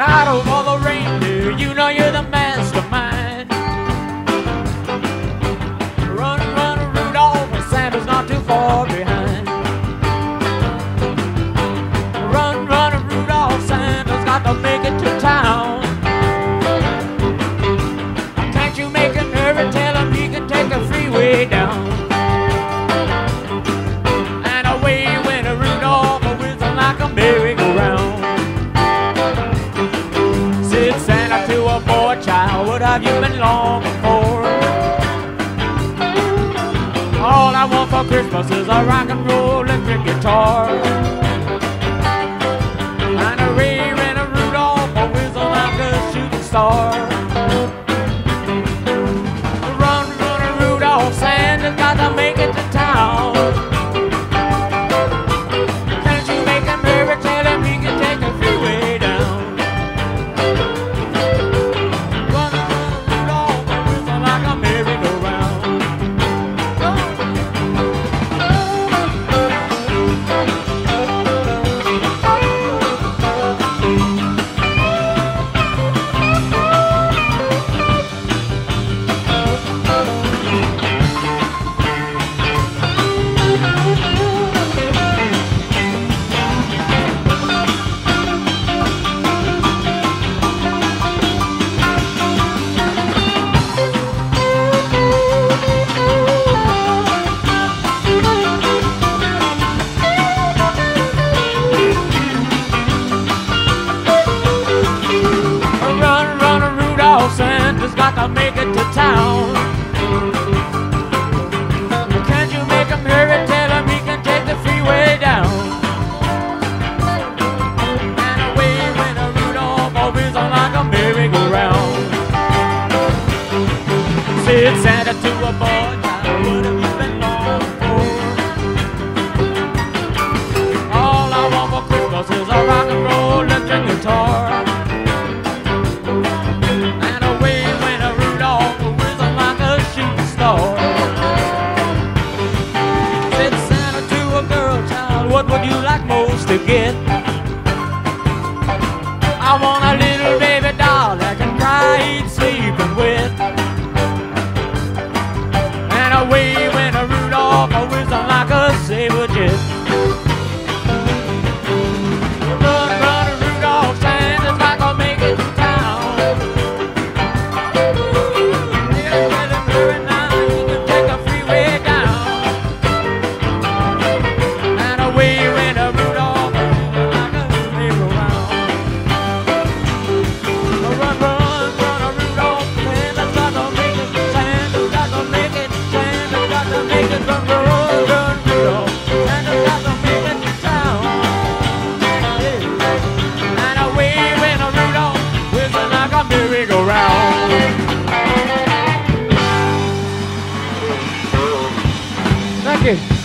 Out of all the reindeer, you know you're the mastermind. Run, run, Rudolph, and Santa's not too far behind. Run, run, Rudolph, Santa's got to make it to town. Can't you make him hurry? Tell him he can take the freeway down. Christmas is a rock and roll town. Can't you make him hurry? Tell him he can take the freeway down. And away went a Rudolph, always on like a merry-go-round. Said Santa to a boy, You.